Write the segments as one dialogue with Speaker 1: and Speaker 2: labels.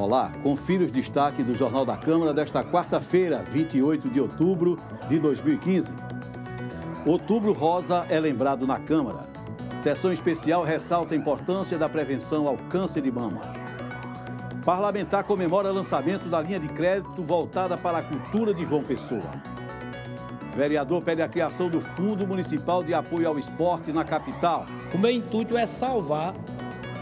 Speaker 1: Olá, confira os destaques do Jornal da Câmara desta quarta-feira, 28 de outubro de 2015. Outubro Rosa é lembrado na Câmara. Sessão especial ressalta a importância da prevenção ao câncer de mama. Parlamentar comemora lançamento da linha de crédito voltada para a cultura de João Pessoa. Vereador pede a criação do Fundo Municipal de Apoio ao Esporte na capital.
Speaker 2: O meu intuito é salvar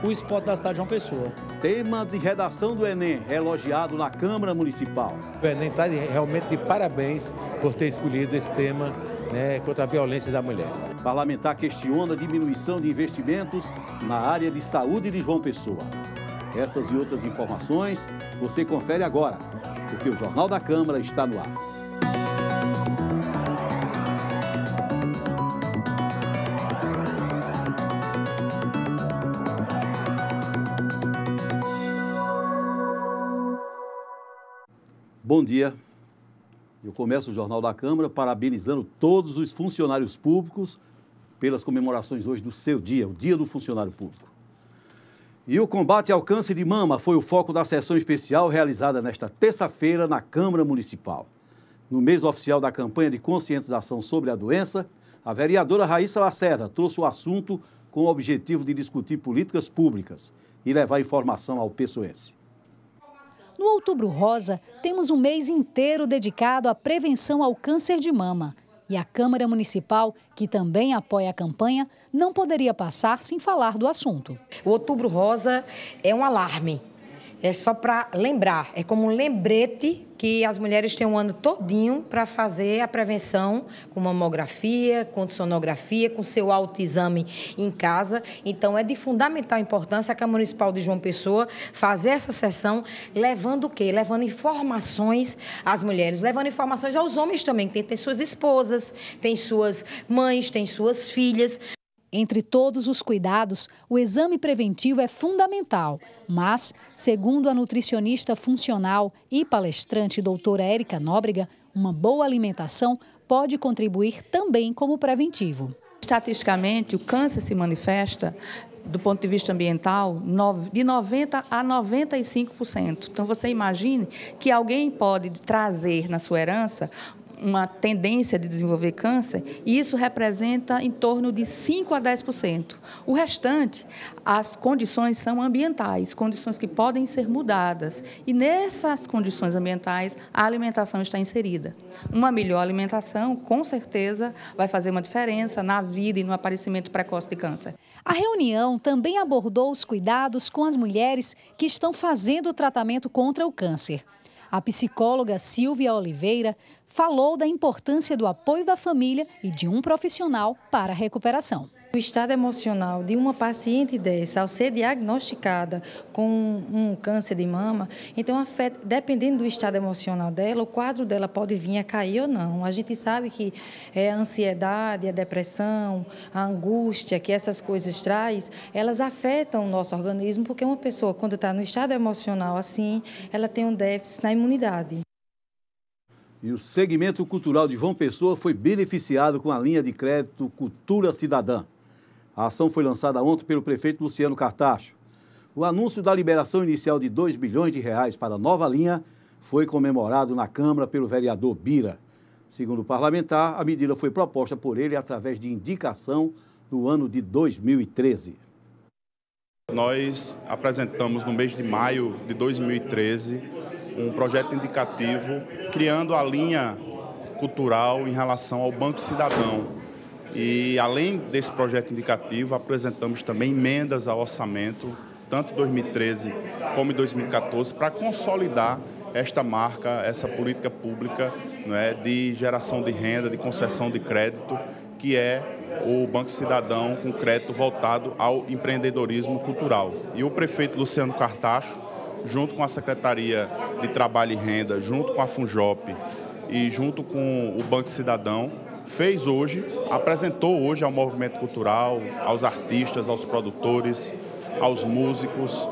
Speaker 2: o esporte da cidade de João Pessoa.
Speaker 1: Tema de redação do Enem, elogiado na Câmara Municipal.
Speaker 3: O Enem está realmente de parabéns por ter escolhido esse tema né, contra a violência da mulher.
Speaker 1: Parlamentar questiona a diminuição de investimentos na área de saúde de João Pessoa. Essas e outras informações você confere agora, porque o Jornal da Câmara está no ar. Bom dia. Eu começo o Jornal da Câmara parabenizando todos os funcionários públicos pelas comemorações hoje do seu dia, o Dia do Funcionário Público. E o combate ao câncer de mama foi o foco da sessão especial realizada nesta terça-feira na Câmara Municipal. No mês oficial da campanha de conscientização sobre a doença, a vereadora Raíssa Lacerda trouxe o assunto com o objetivo de discutir políticas públicas e levar informação ao pessoense.
Speaker 4: No Outubro Rosa, temos um mês inteiro dedicado à prevenção ao câncer de mama. E a Câmara Municipal, que também apoia a campanha, não poderia passar sem falar do assunto.
Speaker 5: O Outubro Rosa é um alarme é só para lembrar, é como um lembrete que as mulheres têm um ano todinho para fazer a prevenção com mamografia, com sonografia, com seu autoexame em casa. Então, é de fundamental importância a Câmara Municipal de João Pessoa fazer essa sessão, levando o quê? Levando informações às mulheres, levando informações aos homens também, que têm suas esposas, têm suas mães, têm suas filhas.
Speaker 4: Entre todos os cuidados, o exame preventivo é fundamental, mas, segundo a nutricionista funcional e palestrante doutora Érica Nóbrega, uma boa alimentação pode contribuir também como preventivo.
Speaker 6: Estatisticamente, o câncer se manifesta do ponto de vista ambiental, de 90% a 95%. Então, você imagine que alguém pode trazer na sua herança uma tendência de desenvolver câncer, e isso representa em torno de 5 a 10%. O restante, as condições são ambientais, condições que podem ser mudadas. E nessas condições ambientais, a alimentação está inserida. Uma melhor alimentação, com certeza, vai fazer uma diferença na vida e no aparecimento precoce de câncer.
Speaker 4: A reunião também abordou os cuidados com as mulheres que estão fazendo o tratamento contra o câncer. A psicóloga Silvia Oliveira falou da importância do apoio da família e de um profissional para a recuperação.
Speaker 7: O estado emocional de uma paciente dessa, ao ser diagnosticada com um câncer de mama, então, afeta, dependendo do estado emocional dela, o quadro dela pode vir a cair ou não. A gente sabe que é, a ansiedade, a depressão, a angústia que essas coisas traz, elas afetam o nosso organismo, porque uma pessoa, quando está no estado emocional assim, ela tem um déficit na imunidade.
Speaker 1: E o segmento cultural de João Pessoa foi beneficiado com a linha de crédito Cultura Cidadã. A ação foi lançada ontem pelo prefeito Luciano Cartacho. O anúncio da liberação inicial de 2 bilhões de reais para a nova linha foi comemorado na Câmara pelo vereador Bira. Segundo o parlamentar, a medida foi proposta por ele através de indicação no ano de 2013.
Speaker 8: Nós apresentamos no mês de maio de 2013 um projeto indicativo criando a linha cultural em relação ao Banco Cidadão, e além desse projeto indicativo, apresentamos também emendas ao orçamento, tanto 2013 como 2014, para consolidar esta marca, essa política pública não é, de geração de renda, de concessão de crédito, que é o Banco Cidadão com crédito voltado ao empreendedorismo cultural. E o prefeito Luciano Cartacho, junto com a Secretaria de Trabalho e Renda, junto com a Funjop e junto com o Banco Cidadão, fez hoje, apresentou hoje ao movimento cultural, aos artistas, aos produtores, aos músicos,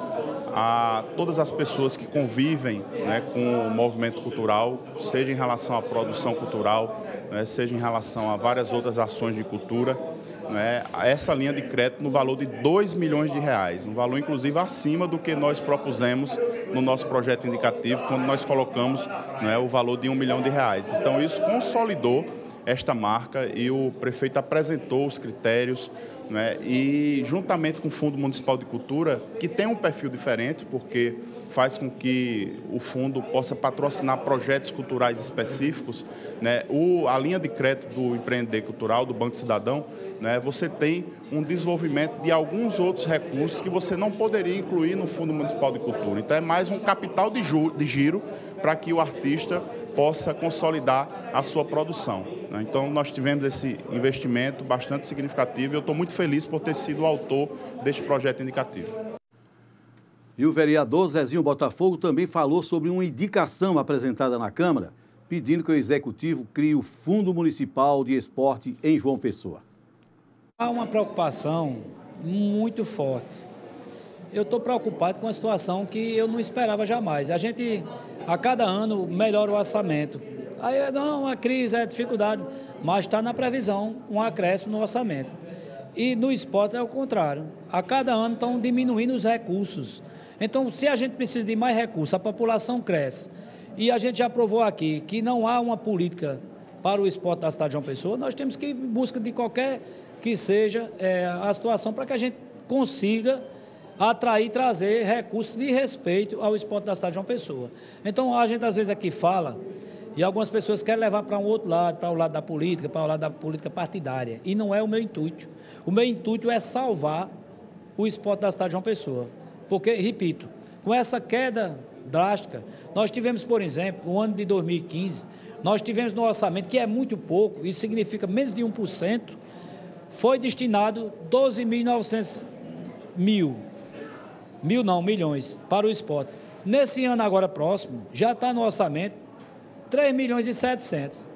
Speaker 8: a todas as pessoas que convivem né, com o movimento cultural, seja em relação à produção cultural, né, seja em relação a várias outras ações de cultura, né, essa linha de crédito no valor de 2 milhões de reais, um valor inclusive acima do que nós propusemos no nosso projeto indicativo, quando nós colocamos né, o valor de um milhão de reais. Então, isso consolidou esta marca e o prefeito apresentou os critérios né, e, juntamente com o Fundo Municipal de Cultura, que tem um perfil diferente, porque faz com que o fundo possa patrocinar projetos culturais específicos. Né? O, a linha de crédito do Empreender Cultural, do Banco Cidadão, né, você tem um desenvolvimento de alguns outros recursos que você não poderia incluir no Fundo Municipal de Cultura. Então, é mais um capital de, de giro para que o artista possa consolidar a sua produção. Né? Então, nós tivemos esse investimento bastante significativo e eu estou muito feliz por ter sido o autor deste projeto indicativo.
Speaker 1: E o vereador Zezinho Botafogo também falou sobre uma indicação apresentada na Câmara, pedindo que o Executivo crie o Fundo Municipal de Esporte em João Pessoa.
Speaker 2: Há uma preocupação muito forte. Eu estou preocupado com uma situação que eu não esperava jamais. A gente, a cada ano, melhora o orçamento. Aí, não, a crise, é dificuldade, mas está na previsão um acréscimo no orçamento. E no esporte é o contrário. A cada ano estão diminuindo os recursos. Então, se a gente precisa de mais recursos, a população cresce, e a gente já provou aqui que não há uma política para o esporte da cidade de João Pessoa, nós temos que ir em busca de qualquer que seja é, a situação para que a gente consiga atrair, trazer recursos e respeito ao esporte da cidade de João Pessoa. Então, a gente às vezes aqui fala, e algumas pessoas querem levar para um outro lado, para o lado da política, para o lado da política partidária. E não é o meu intuito. O meu intuito é salvar o esporte da cidade de João Pessoa. Porque, repito, com essa queda drástica, nós tivemos, por exemplo, no ano de 2015, nós tivemos no orçamento, que é muito pouco, isso significa menos de 1%, foi destinado 12.900 mil, mil não, milhões, para o esporte. Nesse ano agora próximo, já está no orçamento 3 milhões e 700.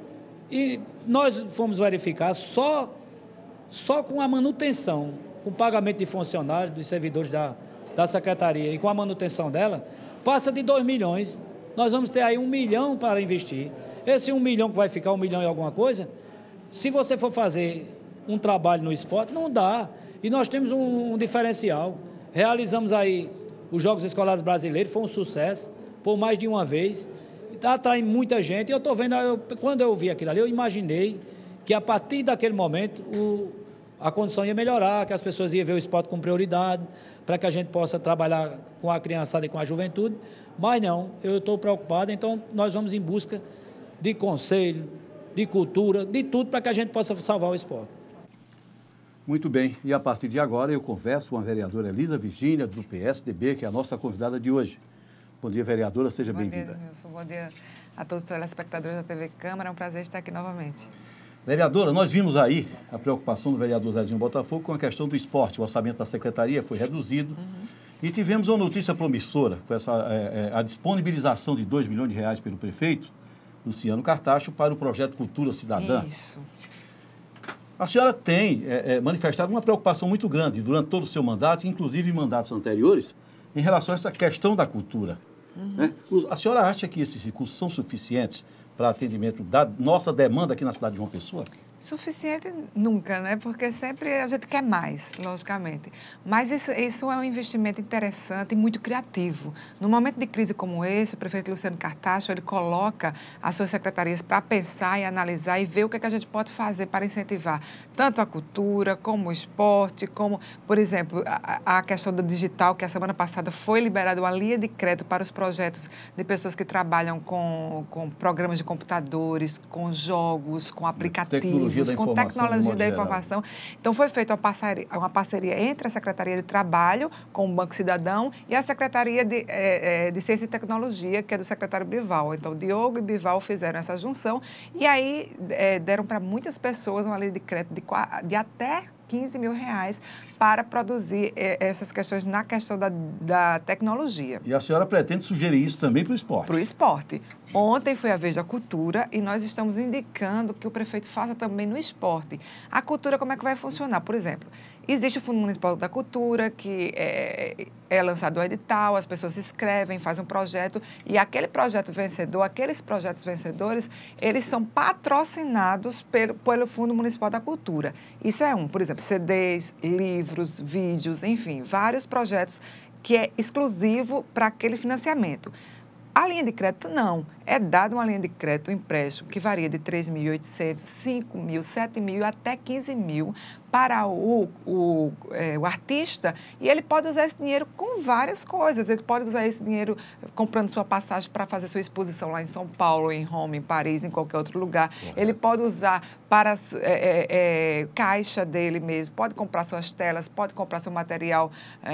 Speaker 2: E nós fomos verificar só, só com a manutenção, com o pagamento de funcionários, dos servidores da, da secretaria e com a manutenção dela, passa de 2 milhões. Nós vamos ter aí um milhão para investir. Esse um milhão que vai ficar um milhão e alguma coisa, se você for fazer um trabalho no esporte, não dá. E nós temos um, um diferencial. Realizamos aí os Jogos Escolares Brasileiros, foi um sucesso, por mais de uma vez. Está atraindo muita gente. Eu estou vendo, eu, quando eu vi aquilo ali, eu imaginei que a partir daquele momento o, a condição ia melhorar, que as pessoas iam ver o esporte com prioridade, para que a gente possa trabalhar com a criançada e com a juventude. Mas não, eu estou preocupado, então nós vamos em busca de conselho, de cultura, de tudo para que a gente possa salvar o esporte.
Speaker 1: Muito bem, e a partir de agora eu converso com a vereadora Elisa Virgínia, do PSDB, que é a nossa convidada de hoje. Bom dia, vereadora, seja bem-vinda.
Speaker 9: Bom dia, Nilson. Bom dia a todos os telespectadores da TV Câmara. É um prazer estar aqui novamente.
Speaker 1: Vereadora, nós vimos aí a preocupação do vereador Zezinho Botafogo com a questão do esporte. O orçamento da secretaria foi reduzido. Uhum. E tivemos uma notícia promissora, foi essa, é, é, a disponibilização de 2 milhões de reais pelo prefeito, Luciano Cartacho, para o projeto Cultura Cidadã.
Speaker 9: Isso.
Speaker 1: A senhora tem é, é manifestado uma preocupação muito grande durante todo o seu mandato, inclusive em mandatos anteriores, em relação a essa questão da cultura. Uhum. Né? A senhora acha que esses recursos são suficientes para atendimento da nossa demanda aqui na cidade de João Pessoa?
Speaker 9: Suficiente nunca, né? Porque sempre a gente quer mais, logicamente. Mas isso, isso é um investimento interessante e muito criativo. No momento de crise como esse, o prefeito Luciano Cartacho, ele coloca as suas secretarias para pensar e analisar e ver o que, é que a gente pode fazer para incentivar tanto a cultura, como o esporte, como, por exemplo, a, a questão do digital, que a semana passada foi liberada uma linha de crédito para os projetos de pessoas que trabalham com, com programas de computadores, com jogos, com aplicativos tecnologia com tecnologia da informação. Então, foi feita uma parceria, uma parceria entre a Secretaria de Trabalho, com o Banco Cidadão, e a Secretaria de, é, de Ciência e Tecnologia, que é do secretário Bival. Então, Diogo e Bival fizeram essa junção e aí é, deram para muitas pessoas uma lei de crédito de, de até 15 mil reais para produzir essas questões na questão da, da tecnologia.
Speaker 1: E a senhora pretende sugerir isso também para o esporte?
Speaker 9: Para o esporte. Ontem foi a vez da cultura e nós estamos indicando que o prefeito faça também no esporte. A cultura, como é que vai funcionar? Por exemplo, existe o Fundo Municipal da Cultura, que é, é lançado o edital, as pessoas se inscrevem, fazem um projeto e aquele projeto vencedor, aqueles projetos vencedores, eles são patrocinados pelo, pelo Fundo Municipal da Cultura. Isso é um, por exemplo, CDs, livros, vídeos, enfim, vários projetos que é exclusivo para aquele financiamento. A linha de crédito, não. É dada uma linha de crédito, um empréstimo, que varia de 3.800, 5.000, 7.000 até 15.000 para o, o, é, o, artista e ele pode usar esse dinheiro com várias coisas. Ele pode usar esse dinheiro comprando sua passagem para fazer sua exposição lá em São Paulo, em Roma, em Paris, em qualquer outro lugar. Uhum. Ele pode usar para é, é, caixa dele mesmo, pode comprar suas telas, pode comprar seu material,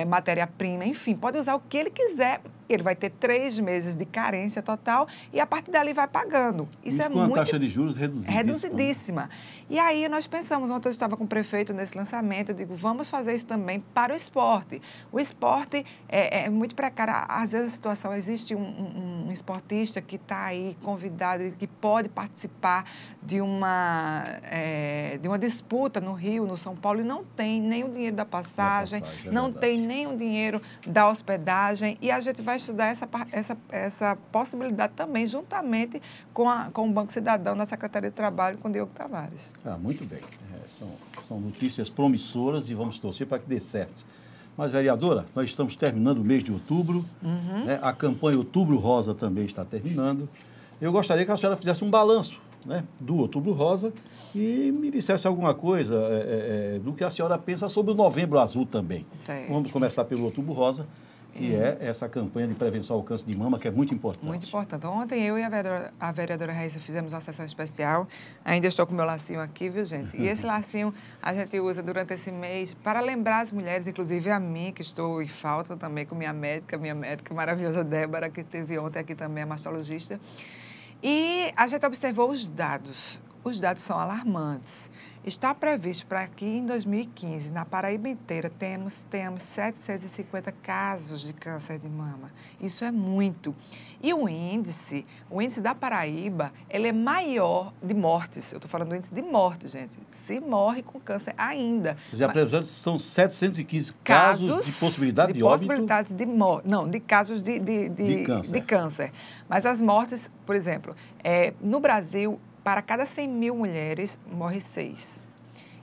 Speaker 9: matéria-prima, enfim, pode usar o que ele quiser. Ele vai ter três meses de carência total e a partir dali vai pagando.
Speaker 1: Isso, Isso é com muito... a taxa de juros reduzidíssima.
Speaker 9: Reduzidíssima. E aí nós pensamos, ontem eu estava com o prefeito nesse lançamento, eu digo, vamos fazer isso também para o esporte. O esporte é, é muito precário. Às vezes a situação, existe um, um, um esportista que está aí convidado, que pode participar de uma, é, de uma disputa no Rio, no São Paulo, e não tem nem o dinheiro da passagem, da passagem é não tem nem o dinheiro da hospedagem, e a gente vai estudar essa, essa, essa possibilidade também, juntamente com, a, com o Banco Cidadão da Secretaria de Trabalho, com o Diogo Tavares.
Speaker 1: Ah, muito bem. É, são, são notícias promissoras e vamos torcer para que dê certo. Mas, vereadora, nós estamos terminando o mês de outubro, uhum. né? a campanha Outubro Rosa também está terminando. Eu gostaria que a senhora fizesse um balanço né, do Outubro Rosa e me dissesse alguma coisa é, é, do que a senhora pensa sobre o Novembro Azul também. Vamos começar pelo Outubro Rosa que é essa campanha de prevenção ao câncer de mama, que é muito importante.
Speaker 9: Muito importante. Ontem eu e a vereadora, a vereadora Raíssa fizemos uma sessão especial. Ainda estou com o meu lacinho aqui, viu, gente? E esse lacinho a gente usa durante esse mês para lembrar as mulheres, inclusive a mim, que estou em falta também com minha médica, minha médica maravilhosa Débora, que teve ontem aqui também, a mastologista. E a gente observou os dados. Os dados são alarmantes. Está previsto para que em 2015, na Paraíba inteira, temos, temos 750 casos de câncer de mama. Isso é muito. E o índice, o índice da Paraíba, ele é maior de mortes. Eu estou falando do índice de morte, gente. Se morre com câncer ainda.
Speaker 1: Mas a previsão são 715 casos, casos de possibilidade de, de
Speaker 9: possibilidades de morte. Não, de casos de, de, de, de, câncer. de câncer. Mas as mortes, por exemplo, é, no Brasil, para cada 100 mil mulheres, morre seis.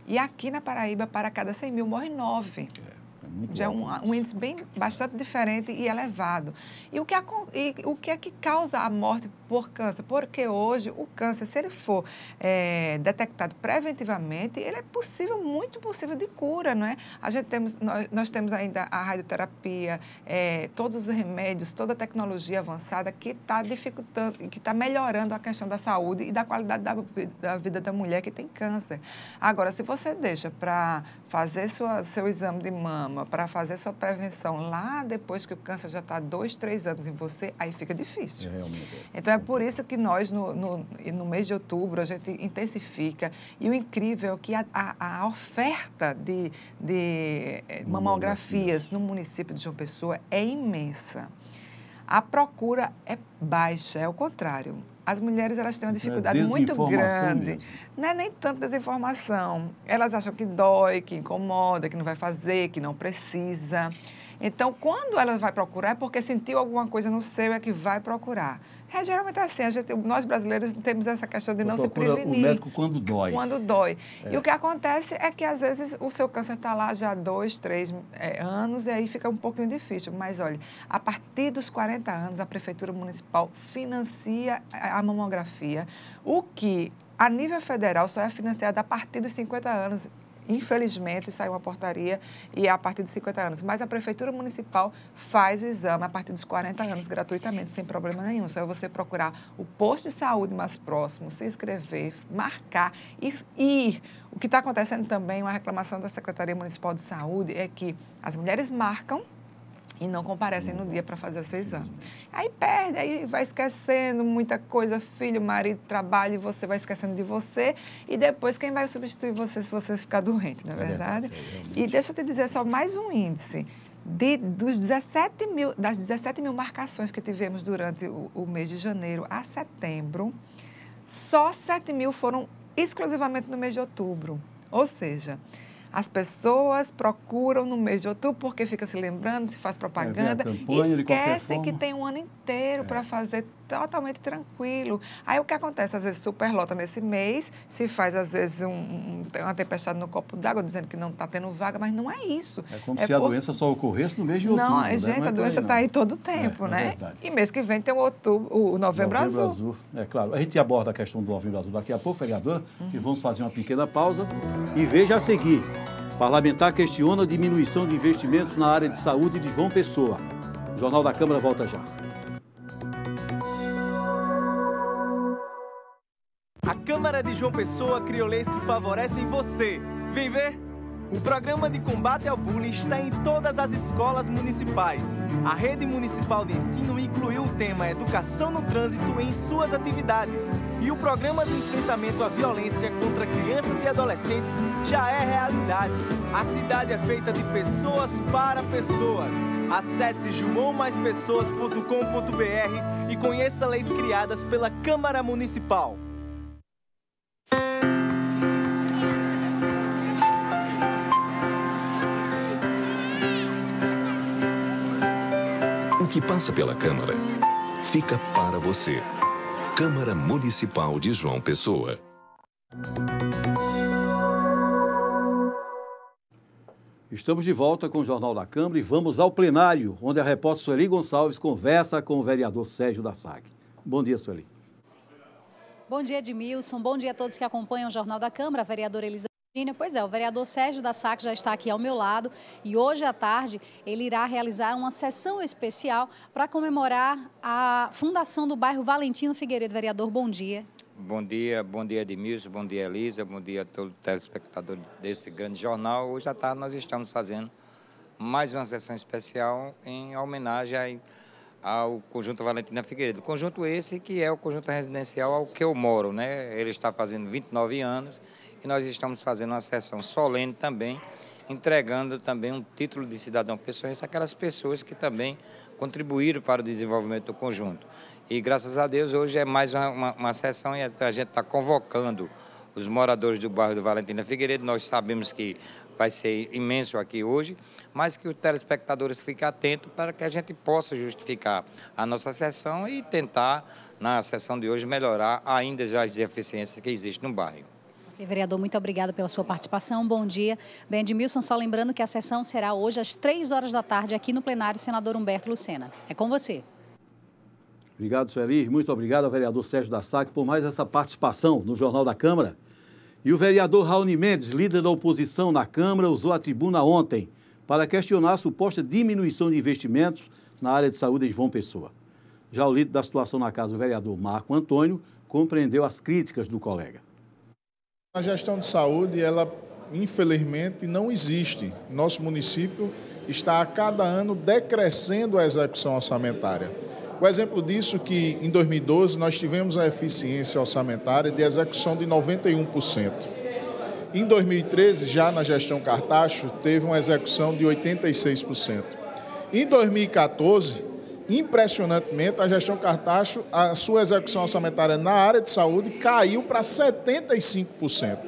Speaker 9: E aqui na Paraíba, para cada 100 mil, morre nove. É. Muito já é um, um, índice bem bastante diferente e elevado. E o que, a, e o que é que causa a morte por câncer? Porque hoje o câncer, se ele for é, detectado preventivamente, ele é possível, muito possível de cura, não é? A gente temos, nós, nós temos ainda a radioterapia, é, todos os remédios, toda a tecnologia avançada que está dificultando, que está melhorando a questão da saúde e da qualidade da, da vida da mulher que tem câncer. Agora, se você deixa para fazer sua, seu exame de mama, para fazer sua prevenção lá depois que o câncer já está dois, três anos em você, aí fica difícil. É, realmente. Então é por isso que nós, no, no, no, mês de outubro, a gente intensifica. E o incrível é que a, a, a oferta de, de eh, mamografias no município de João Pessoa é imensa. A procura é baixa, é o contrário as mulheres elas têm uma dificuldade é muito grande. Mesmo. Não é nem tanto desinformação. Elas acham que dói, que incomoda, que não vai fazer, que não precisa. Então, quando ela vai procurar, é porque sentiu alguma coisa no seu, é que vai procurar. É, geralmente é assim, gente, nós brasileiros temos essa questão de não se prevenir.
Speaker 1: o médico quando dói.
Speaker 9: Quando dói. É. E o que acontece é que, às vezes, o seu câncer está lá já há dois, três é, anos e aí fica um pouquinho difícil. Mas, olha, a partir dos 40 anos, a Prefeitura Municipal financia a mamografia, o que, a nível federal, só é financiado a partir dos 50 anos infelizmente, saiu uma portaria e é a partir de 50 anos. Mas a Prefeitura Municipal faz o exame a partir dos 40 anos, gratuitamente, sem problema nenhum. Só é você procurar o posto de saúde mais próximo, se inscrever, marcar e ir. O que está acontecendo também, uma reclamação da Secretaria Municipal de Saúde, é que as mulheres marcam e não comparecem no dia para fazer o seu exame. Aí perde, aí vai esquecendo muita coisa, filho, marido, trabalho, e você vai esquecendo de você. E depois quem vai substituir você se você ficar doente, não é, é verdade? É e deixa eu te dizer só mais um índice. De, dos 17 mil, das 17 mil marcações que tivemos durante o, o mês de janeiro a setembro, só 7 mil foram exclusivamente no mês de outubro. Ou seja, as pessoas procuram no mês de outubro porque fica se lembrando, se faz propaganda, é, esquece que tem um ano inteiro é. para fazer totalmente tranquilo. Aí o que acontece? Às vezes superlota nesse mês, se faz às vezes um, um, uma tempestade no copo d'água, dizendo que não está tendo vaga, mas não é isso.
Speaker 1: É como é se por... a doença só ocorresse no mês de outubro.
Speaker 9: Não,
Speaker 1: né?
Speaker 9: gente,
Speaker 1: não
Speaker 9: é a doença está aí todo o tempo, é, é né? e mês que vem tem o outubro, o novembro, novembro azul. azul.
Speaker 1: É claro. A gente aborda a questão do novembro azul daqui a pouco, vereadora, uhum. e vamos fazer uma pequena pausa e veja a seguir. Parlamentar questiona a diminuição de investimentos na área de saúde de João Pessoa. O Jornal da Câmara volta já.
Speaker 10: Câmara de João Pessoa criou leis que favorecem você. Vem ver? O programa de combate ao bullying está em todas as escolas municipais. A rede municipal de ensino incluiu o tema Educação no Trânsito em suas atividades. E o programa de enfrentamento à violência contra crianças e adolescentes já é realidade. A cidade é feita de pessoas para pessoas. Acesse joãomaispesoas.com.br e conheça leis criadas pela Câmara Municipal.
Speaker 11: Que passa pela Câmara fica para você. Câmara Municipal de João Pessoa.
Speaker 1: Estamos de volta com o Jornal da Câmara e vamos ao plenário, onde a repórter Sueli Gonçalves conversa com o vereador Sérgio da SAC. Bom dia, Sueli.
Speaker 4: Bom dia, Edmilson. Bom dia a todos que acompanham o Jornal da Câmara. A vereadora Elisa Pois é, o vereador Sérgio da SAC já está aqui ao meu lado e hoje à tarde ele irá realizar uma sessão especial para comemorar a fundação do bairro Valentino Figueiredo. Vereador, bom dia.
Speaker 12: Bom dia, bom dia Edmilson, bom dia Elisa, bom dia a todo telespectador desse grande jornal. Hoje à tarde nós estamos fazendo mais uma sessão especial em homenagem ao Conjunto Valentina Figueiredo. Conjunto esse que é o conjunto residencial ao que eu moro, né? Ele está fazendo 29 anos e nós estamos fazendo uma sessão solene também, entregando também um título de cidadão pessoense àquelas pessoas que também contribuíram para o desenvolvimento do conjunto. E graças a Deus hoje é mais uma, uma, uma sessão e a gente está convocando os moradores do bairro do Valentina Figueiredo. Nós sabemos que vai ser imenso aqui hoje, mas que os telespectadores fiquem atentos para que a gente possa justificar a nossa sessão e tentar, na sessão de hoje, melhorar ainda as deficiências que existem no bairro.
Speaker 4: Vereador, muito obrigada pela sua participação. Bom dia. Bem, Edmilson, só lembrando que a sessão será hoje às três horas da tarde aqui no plenário senador Humberto Lucena. É com você.
Speaker 1: Obrigado, Sueli. Muito obrigado ao vereador Sérgio da SAC por mais essa participação no Jornal da Câmara. E o vereador Raoni Mendes, líder da oposição na Câmara, usou a tribuna ontem para questionar a suposta diminuição de investimentos na área de saúde de João Pessoa. Já o líder da situação na casa, o vereador Marco Antônio, compreendeu as críticas do colega.
Speaker 13: A gestão de saúde, ela infelizmente não existe. Nosso município está a cada ano decrescendo a execução orçamentária. O exemplo disso é que em 2012 nós tivemos a eficiência orçamentária de execução de 91%. Em 2013, já na gestão Cartacho, teve uma execução de 86%. Em 2014, impressionantemente, a gestão Cartacho, a sua execução orçamentária na área de saúde caiu para 75%.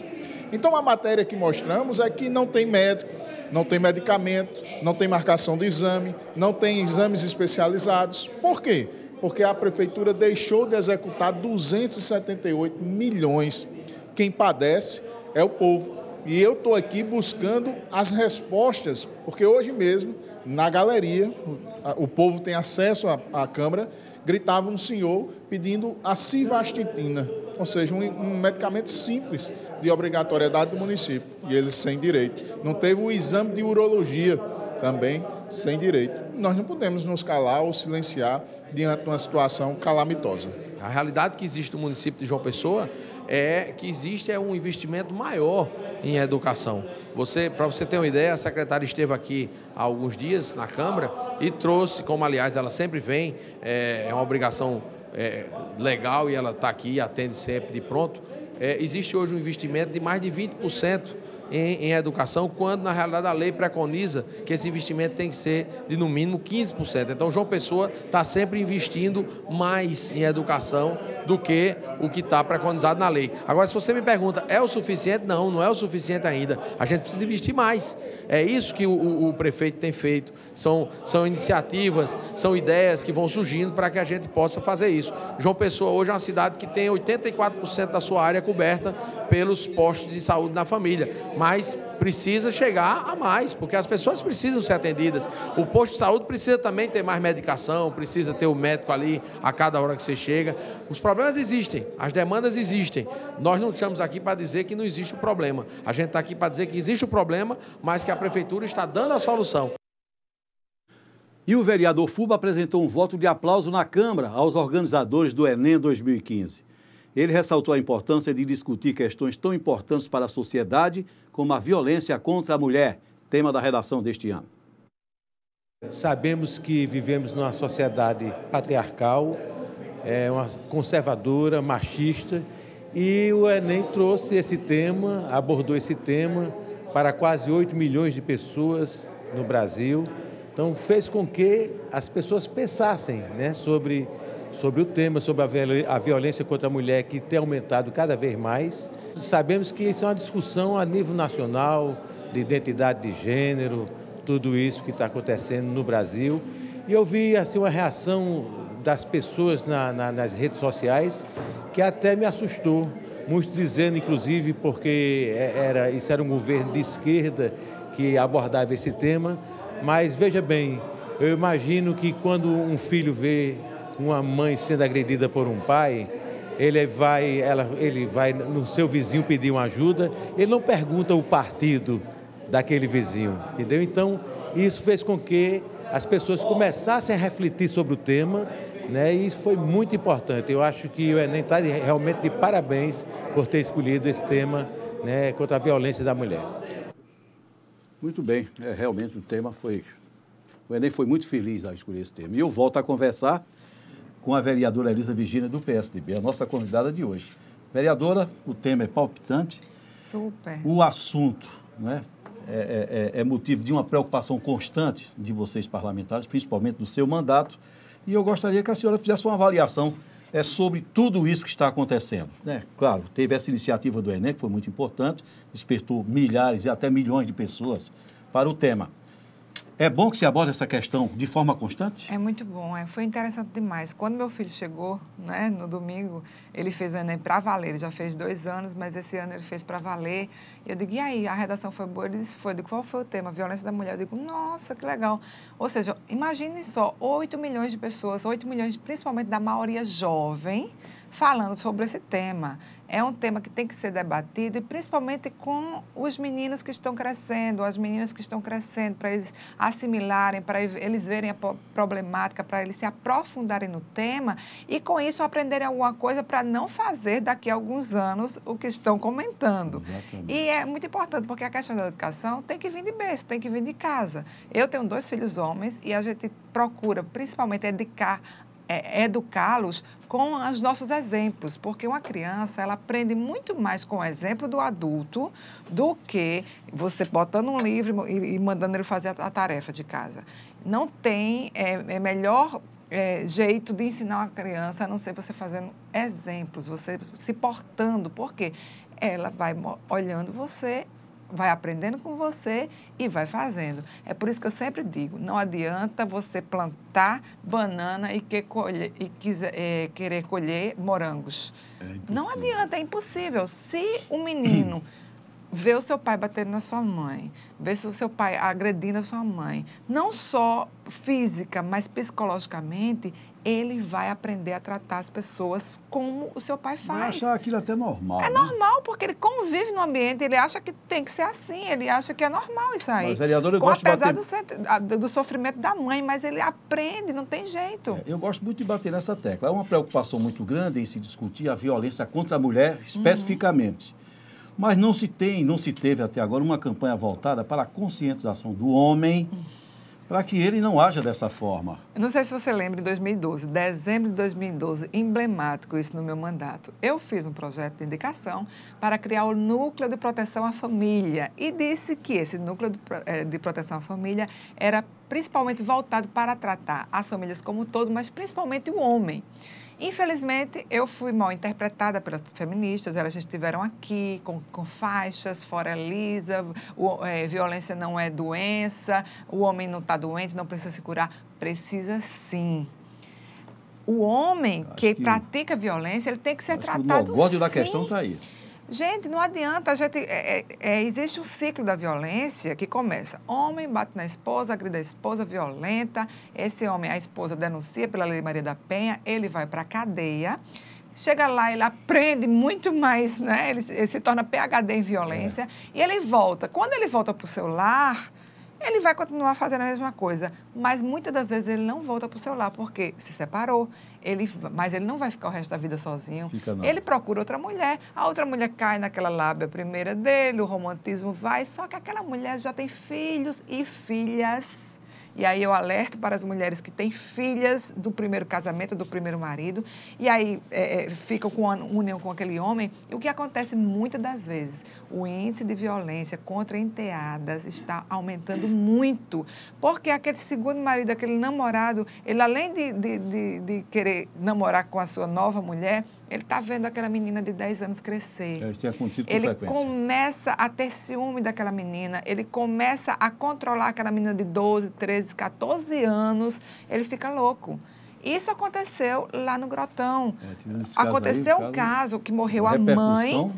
Speaker 13: Então, a matéria que mostramos é que não tem médico, não tem medicamento, não tem marcação de exame, não tem exames especializados. Por quê? Porque a prefeitura deixou de executar 278 milhões. Quem padece é o povo. E eu estou aqui buscando as respostas, porque hoje mesmo, na galeria, o povo tem acesso à, à Câmara, gritava um senhor pedindo a civastitina, ou seja, um, um, medicamento simples de obrigatoriedade do município, e eles sem direito. Não teve o exame de urologia também sem direito. Nós não podemos nos calar ou silenciar diante de uma situação calamitosa.
Speaker 14: A realidade que existe no município de João Pessoa é que existe é um investimento maior em educação. Você, para você ter uma ideia, a secretária esteve aqui há alguns dias na Câmara e trouxe, como aliás ela sempre vem, é, é uma obrigação é, legal e ela está aqui, atende sempre de pronto. É, existe hoje um investimento de mais de 20% em, em, educação, quando na realidade a lei preconiza que esse investimento tem que ser de no mínimo 15%. Então, João Pessoa está sempre investindo mais em educação do que o que está preconizado na lei. Agora, se você me pergunta, é o suficiente? Não, não é o suficiente ainda. A gente precisa investir mais. É isso que o, o, prefeito tem feito. São, são iniciativas, são ideias que vão surgindo para que a gente possa fazer isso. João Pessoa hoje é uma cidade que tem 84% da sua área coberta pelos postos de saúde na família, mas precisa chegar a mais, porque as pessoas precisam ser atendidas. O posto de saúde precisa também ter mais medicação, precisa ter o médico ali a cada hora que você chega. Os problemas existem, as demandas existem. Nós não estamos aqui para dizer que não existe o problema. A gente está aqui para dizer que existe o problema, mas que a prefeitura está dando a solução.
Speaker 1: E o vereador Fuba apresentou um voto de aplauso na Câmara aos organizadores do Enem 2015. Ele ressaltou a importância de discutir questões tão importantes para a sociedade como a violência contra a mulher, tema da redação deste ano.
Speaker 3: Sabemos que vivemos numa sociedade patriarcal, é, uma conservadora, machista, e o Enem trouxe esse tema, abordou esse tema para quase 8 milhões de pessoas no Brasil. Então, fez com que as pessoas pensassem né, sobre, sobre o tema, sobre a violência contra a mulher, que tem aumentado cada vez mais. Sabemos que isso é uma discussão a nível nacional, de identidade de gênero, tudo isso que está acontecendo no Brasil. E eu vi assim, uma reação das pessoas na, na, nas redes sociais que até me assustou. Muitos dizendo, inclusive, porque é, era, isso era um governo de esquerda que abordava esse tema. Mas veja bem, eu imagino que quando um filho vê uma mãe sendo agredida por um pai, ele vai, ela, ele vai no seu vizinho pedir uma ajuda, ele não pergunta o partido daquele vizinho, entendeu? Então, isso fez com que as pessoas começassem a refletir sobre o tema né? E isso foi muito importante. Eu acho que o Enem está realmente de parabéns por ter escolhido esse tema né, contra a violência da mulher.
Speaker 1: Muito bem, é, realmente o tema foi. O Enem foi muito feliz ao escolher esse tema. E eu volto a conversar com a vereadora Elisa Virgínia do PSDB, a nossa convidada de hoje. Vereadora, o tema é palpitante.
Speaker 9: Super.
Speaker 1: O assunto né, é, é, é motivo de uma preocupação constante de vocês parlamentares, principalmente do seu mandato. E eu gostaria que a senhora fizesse uma avaliação é, sobre tudo isso que está acontecendo. Né? Claro, teve essa iniciativa do Enem, que foi muito importante, despertou milhares e até milhões de pessoas para o tema. É bom que se aborde essa questão de forma constante?
Speaker 9: É muito bom, é. foi interessante demais. Quando meu filho chegou, né, no domingo, ele fez o Enem para valer. Ele já fez dois anos, mas esse ano ele fez para valer. Eu digo, e aí, a redação foi boa? Ele disse, foi. Eu digo, qual foi o tema? Violência da mulher. Eu digo, nossa, que legal. Ou seja, imagine só, 8 milhões de pessoas, 8 milhões, principalmente da maioria jovem, falando sobre esse tema é um tema que tem que ser debatido e principalmente com os meninos que estão crescendo, as meninas que estão crescendo, para eles assimilarem, para eles verem a problemática, para eles se aprofundarem no tema e com isso aprenderem alguma coisa para não fazer daqui a alguns anos o que estão comentando. Exatamente. E é muito importante porque a questão da educação tem que vir de berço, tem que vir de casa. Eu tenho dois filhos homens e a gente procura principalmente educar é, educá-los com os nossos exemplos, porque uma criança ela aprende muito mais com o exemplo do adulto do que você botando um livro e, e mandando ele fazer a, a, tarefa de casa. Não tem é, é melhor é, jeito de ensinar uma criança a não ser você fazendo exemplos, você se portando, porque ela vai olhando você vai aprendendo com você e vai fazendo. É por isso que eu sempre digo, não adianta você plantar banana e, que colher, e quiser, é, querer colher morangos. É não adianta, é impossível. Se o menino vê o seu pai batendo na sua mãe, vê o seu pai agredindo a sua mãe, não só física, mas psicologicamente, ele vai aprender a tratar as pessoas como o seu pai faz. Vai
Speaker 1: achar aquilo até normal.
Speaker 9: É
Speaker 1: né?
Speaker 9: normal, porque ele convive no ambiente, ele acha que tem que ser assim, ele acha que é normal isso aí.
Speaker 1: Mas, vereador, eu
Speaker 9: Com,
Speaker 1: gosto
Speaker 9: apesar
Speaker 1: de
Speaker 9: bater... do, do, sofrimento da mãe, mas ele aprende, não tem jeito.
Speaker 1: É, eu gosto muito de bater nessa tecla. É uma preocupação muito grande em se discutir a violência contra a mulher especificamente. Uhum. Mas não se tem, não se teve até agora uma campanha voltada para a conscientização do homem. Para que ele não haja dessa forma.
Speaker 9: Não sei se você lembra, em 2012, dezembro de 2012, emblemático isso no meu mandato. Eu fiz um projeto de indicação para criar o Núcleo de Proteção à Família e disse que esse Núcleo de, eh, Proteção à Família era principalmente voltado para tratar as famílias como um todo, mas principalmente o homem. Infelizmente, eu fui mal interpretada pelas feministas, elas estiveram aqui com, com faixas, fora lisa, o, é, violência não é doença, o homem não está doente, não precisa se curar. Precisa sim. O homem que, que, pratica violência, ele tem que ser tratado.
Speaker 1: O negócio da questão está aí.
Speaker 9: Gente, não adianta. Gente, é, é, é, existe um ciclo da violência que começa. Homem bate na esposa, agride a esposa, violenta. Esse homem, a esposa denuncia pela Lei Maria da Penha, ele vai para a cadeia. Chega lá, ele aprende muito mais, né? Ele, ele se torna PHD em violência. É. E ele volta. Quando ele volta para o seu lar, ele vai continuar fazendo a mesma coisa, mas muitas das vezes ele não volta para o seu lar, porque se separou, ele, mas ele não vai ficar o resto da vida sozinho. Ele procura outra mulher, a outra mulher cai naquela lábia primeira dele, o romantismo vai, só que aquela mulher já tem filhos e filhas e aí eu alerto para as mulheres que têm filhas do primeiro casamento, do primeiro marido, e aí é, ficam com união com aquele homem. E o que acontece muitas das vezes? O índice de violência contra enteadas está aumentando muito, porque aquele segundo marido, aquele namorado, ele além de, de, de, de querer namorar com a sua nova mulher, ele está vendo aquela menina de 10 anos crescer.
Speaker 1: É, isso tem acontecido com
Speaker 9: ele
Speaker 1: frequência.
Speaker 9: começa a ter ciúme daquela menina, ele começa a controlar aquela menina de 12, 13, 14 anos, ele fica louco. Isso aconteceu lá no Grotão. É, aconteceu aí, um caso que morreu a mãe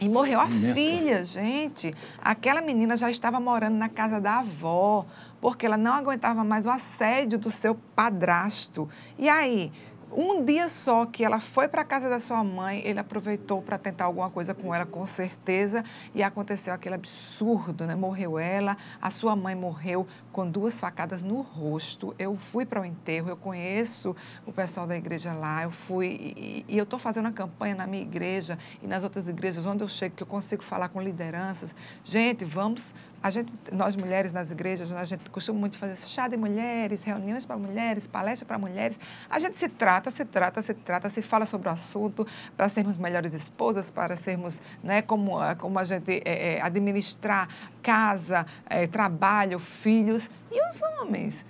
Speaker 9: e morreu a imensa. filha, gente. Aquela menina já estava morando na casa da avó, porque ela não aguentava mais o assédio do seu padrasto. E aí, um dia só que ela foi para a casa da sua mãe, ele aproveitou para tentar alguma coisa com ela, com certeza, e aconteceu aquele absurdo, né? Morreu ela, a sua mãe morreu com duas facadas no rosto. Eu fui para o enterro, eu conheço o pessoal da igreja lá, eu fui e, e eu estou fazendo uma campanha na minha igreja e nas outras igrejas onde eu chego que eu consigo falar com lideranças. Gente, vamos a gente, nós mulheres nas igrejas, a gente costuma muito fazer chá de mulheres, reuniões para mulheres, palestra para mulheres. A gente se trata, se trata, se trata, se fala sobre o assunto para sermos melhores esposas, para sermos, né, como, como a gente é, é, administrar casa, é, trabalho, filhos. E os homens?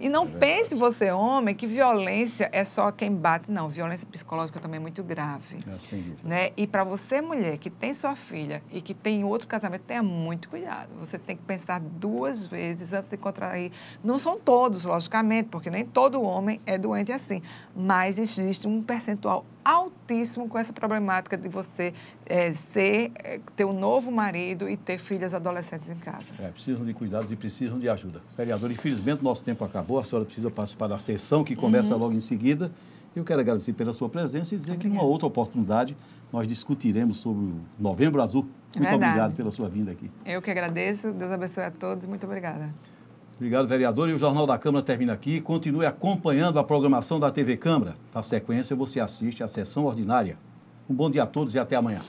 Speaker 9: E não é pense você, homem, que violência é só quem bate. Não, violência psicológica também é muito grave. É, né? E para você, mulher, que tem sua filha e que tem outro casamento, tenha muito cuidado. Você tem que pensar duas vezes antes de contrair. Não são todos, logicamente, porque nem todo homem é doente assim. Mas existe um percentual altíssimo com essa problemática de você é, ser, é, ter um novo marido e ter filhas adolescentes em casa.
Speaker 1: É, precisam de cuidados e precisam de ajuda. Vereador, infelizmente nosso tempo acabou, a senhora precisa participar da sessão que começa uhum. logo em seguida. Eu quero agradecer pela sua presença e dizer Obrigada. que em uma outra oportunidade nós discutiremos sobre o Novembro Azul. Muito Verdade. obrigado pela sua vinda aqui.
Speaker 9: Eu que agradeço. Deus abençoe a todos. Muito obrigada.
Speaker 1: Obrigado, vereador. E o Jornal da Câmara termina aqui. Continue acompanhando a programação da TV Câmara. Na sequência, você assiste à sessão ordinária. Um bom dia a todos e até amanhã.